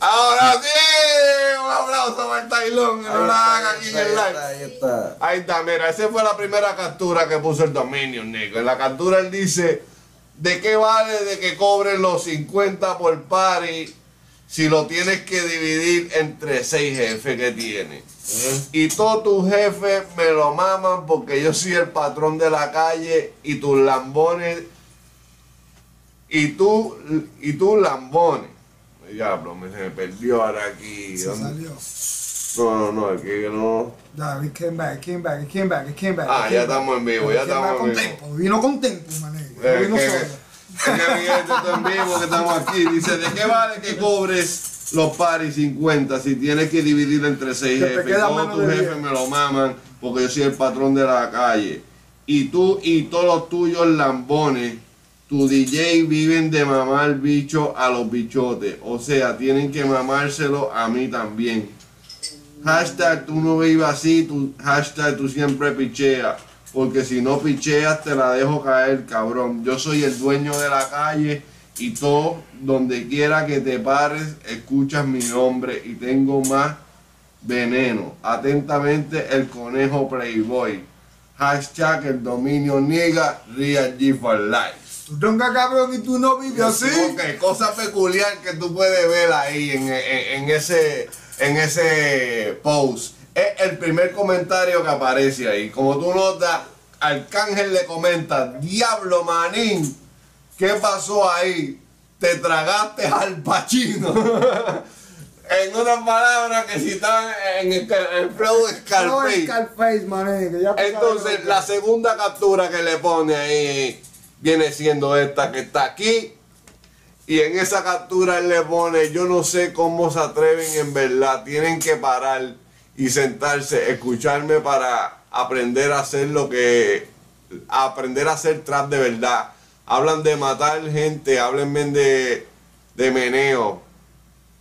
Ahora sí, un aplauso para el Tailón, que no la haga aquí en el live. Ahí está. Ahí está, mira, esa fue la primera captura que puso el Dominion, Nico. En la captura él dice, ¿de qué vale de que cobren los 50 por party si lo tienes que dividir entre seis jefes que tienes? Y todos tus jefes me lo maman porque yo soy el patrón de la calle y tus lambones y tú y tus lambones. Diablo, me, se me perdió ahora aquí. Se salió. No, no, no, es que no. Ya, it came back, it came back, it came back, it came back. Ah, ya estamos en vivo, ya estamos en vivo. Vino con tempo, mané. Vino solo. es que mi gente está en vivo que estamos aquí. Dice, ¿de qué vale que cobres los paris 50 si tienes que dividir entre seis jefes? Todos tus jefes me lo maman porque yo soy el patrón de la calle. Y tú y todos los tuyos lambones, tu DJ viven de mamar bicho a los bichotes. O sea, tienen que mamárselo a mí también. Hashtag tú no vivas así, tu, hashtag tú siempre picheas. Porque si no picheas te la dejo caer, cabrón. Yo soy el dueño de la calle y todo, donde quiera que te pares, escuchas mi nombre y tengo más veneno. Atentamente el conejo Playboy. Hashtag el dominio niega Real G for Life. Tú tronca cabrón y tú no vives así. Ok, cosa peculiar que tú puedes ver ahí en, en- en ese, en ese post. Es el primer comentario que aparece ahí. Como tú notas, Arcángel le comenta, Diablo Manín, ¿qué pasó ahí? Te tragaste al pachino. en otras palabras, que si están en el, el No, Scarface. Scarface, que ya Entonces, la segunda captura que le pone ahí viene siendo esta que está aquí. Y en esa captura él le pone, yo no sé cómo se atreven en verdad, tienen que parar y sentarse, escucharme para aprender a hacer lo que, aprender a hacer trap de verdad. Hablan de matar gente, háblenme de, de meneo,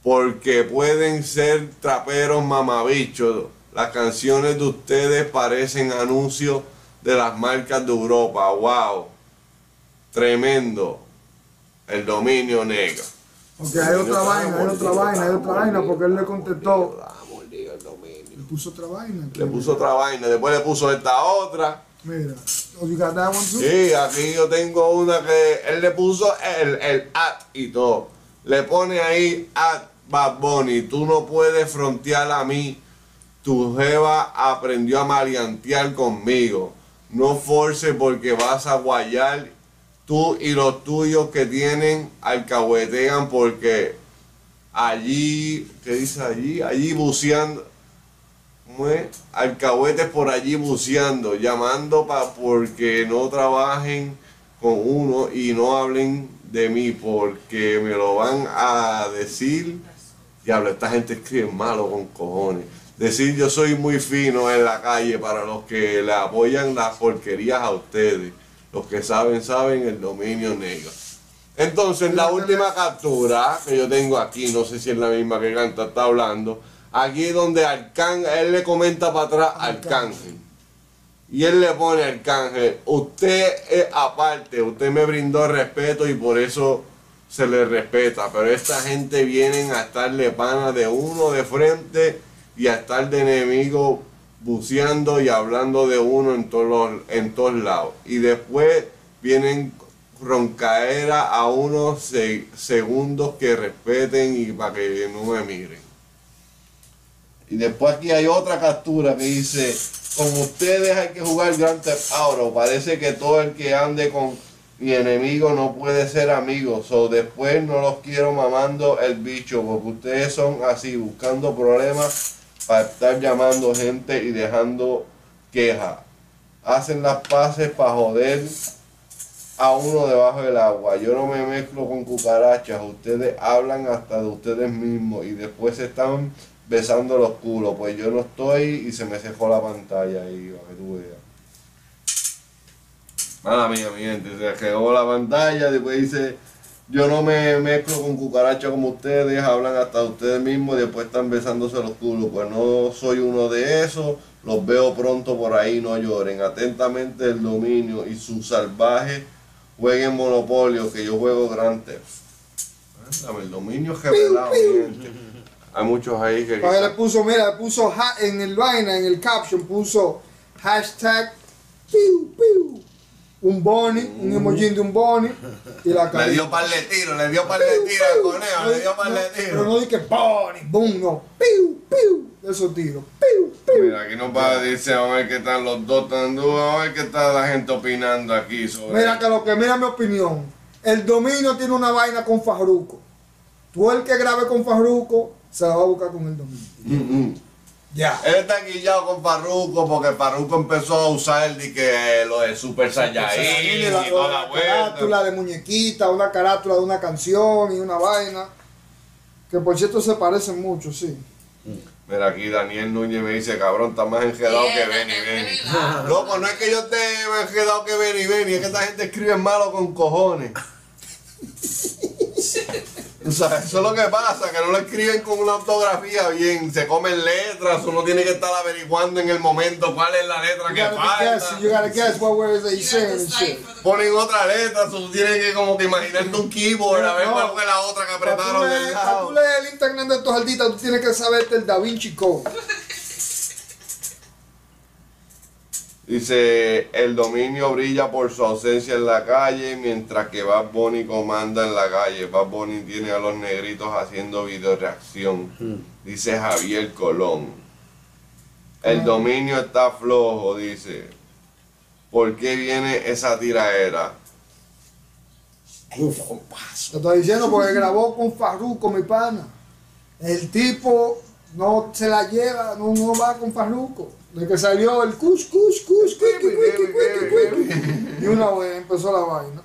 porque pueden ser traperos mamabichos. Las canciones de ustedes parecen anuncios de las marcas de Europa. ¡Wow! Tremendo. El dominio negro. Porque hay otra vaina, hay otra vaina, hay otra vaina, porque él le contestó. Dominio. Le puso otra vaina. Le puso otra vaina, después le puso esta otra. Mira. Sí, aquí yo tengo una que él le puso el, el at y todo. Le pone ahí at Bad Bunny. Tú no puedes frontear a mí. Tu jeva aprendió a maleantear conmigo. No force porque vas a guayar. Tú y los tuyos que tienen alcahuetean porque allí, ¿qué dice allí? Allí buceando. Alcahuetes por allí buceando, llamando para porque no trabajen con uno y no hablen de mí porque me lo van a decir. Diablo, esta gente escribe malo con cojones. Decir yo soy muy fino en la calle para los que le apoyan las porquerías a ustedes. Los que saben, saben el dominio negro. Entonces, la última captura que yo tengo aquí, no sé si es la misma que Canta está hablando, aquí donde Arcángel, él le comenta para atrás Arcángel. Y él le pone Arcángel, usted es aparte, usted me brindó respeto y por eso se le respeta, pero esta gente vienen a estarle pana de uno de frente y a estar de enemigo buceando y hablando de uno en todos en todos lados. Y después vienen roncaera a unos se- segundos que respeten y para que no me miren. Y después aquí hay otra captura que dice, con ustedes hay que jugar Grand Theft Auto. Parece que todo el que ande con mi enemigo no puede ser amigo. So después no los quiero mamando el bicho, porque ustedes son así, buscando problemas para estar llamando gente y dejando quejas. Hacen las paces para joder a uno debajo del agua. Yo no me mezclo con cucarachas. Ustedes hablan hasta de ustedes mismos y después se están besando los culos. Pues yo no estoy y se me cejó la pantalla ahí, para que tú veas. Mala mía, mi gente, se cejó la pantalla, después dice, yo no me mezclo con cucarachas como ustedes, hablan hasta de ustedes mismos y después están besándose los culos. Pues no soy uno de esos, los veo pronto por ahí, no lloren. Atentamente el dominio y su salvaje jueguen Monopolio, que yo juego Grand Theft. El dominio revelado, mi gente. Hay muchos ahí que. Pues le puso, mira, le puso en el vaina, en el caption, puso hashtag piu, piu. Un bunny, un emoji de un bunny y la Le cara. dio par de tiros, le dio par de tiros al conejo, le dio par de Pero tiros. no dije bunny, boom, no. Piu, piu. Esos tiros. Piu, piu. Mira, aquí nos va a decir, a ver qué están los dos tan duros, a ver qué está la gente opinando aquí sobre. Mira que lo que mira mi opinión. El dominio tiene una vaina con Farruko. Tú el que grabe con Farruko se la va a buscar con el dominio. Mm, mm. Ya. Él está guillado con Farruko porque Farruko empezó a usar el de que lo de Super Saiyajin la, y toda la la carátula de muñequita, una carátula de una canción y una vaina. Que por cierto se parecen mucho, sí. Mira, aquí Daniel Núñez me dice, cabrón, está más enredado que Benny Benny. Loco, no es que yo esté más enredado que Benny Benny, es que esta gente escribe malo con cojones. O sea, eso es lo que pasa, que no lo escriben con una ortografía bien, se comen letras, uno tiene que estar averiguando en el momento cuál es la letra You que gotta guess, you falta. gotta guess what words they You saying and shit. Ponen otra letra, tú tienes que como que imaginarte un keyboard a ver No. cuál fue la otra que Para tú, apretaron para tú lado. leer el internet de estos artistas, tú tienes que saberte el Da Vinci Code. Dice, el dominio brilla por su ausencia en la calle, mientras que Bad Bunny comanda en la calle. Bad Bunny tiene a los negritos haciendo video reacción. Dice Javier Colón. El dominio está flojo, dice. ¿Por qué viene esa tiraera? Te estoy diciendo porque grabó con Farruko, mi pana. El tipo no se la lleva, no, no va con Farruko. De que salió el cush, cush, cush, cuiqui, cuiqui, cuiqui, cuiqui. Y una vez empezó la vaina.